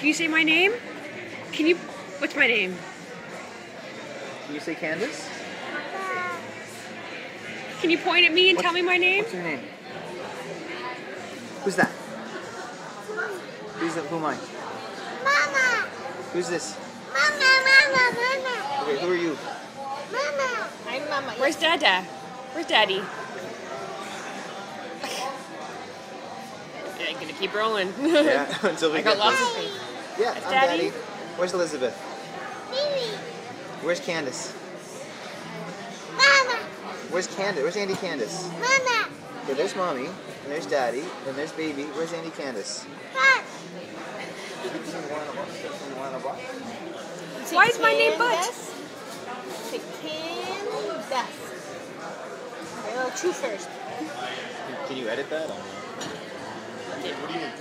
Can you say my name? Can you? What's my name? Can you say Candace? Can you point at me and What's- tell me my name? What's your name? Who's that? Who's that? Who am I? Mama! Who's this? Mama, mama, mama! Okay, who are you? Mama! I'm Mama. Where's Dada? Where's Daddy? I'm gonna keep rolling. Yeah, until we I got get lots this. of faith. Yeah, That's I'm Daddy. Daddy. Where's Elizabeth? Baby! Where's Candace? Mama! Where's Candace? Where's Andy Candace? Mama! Okay, there's mommy, and there's daddy, and there's baby. Where's Andy Candace? Bus! Why is my name Butt? Candace. Say Candace. Okay, well, two first. Can you edit that? What do you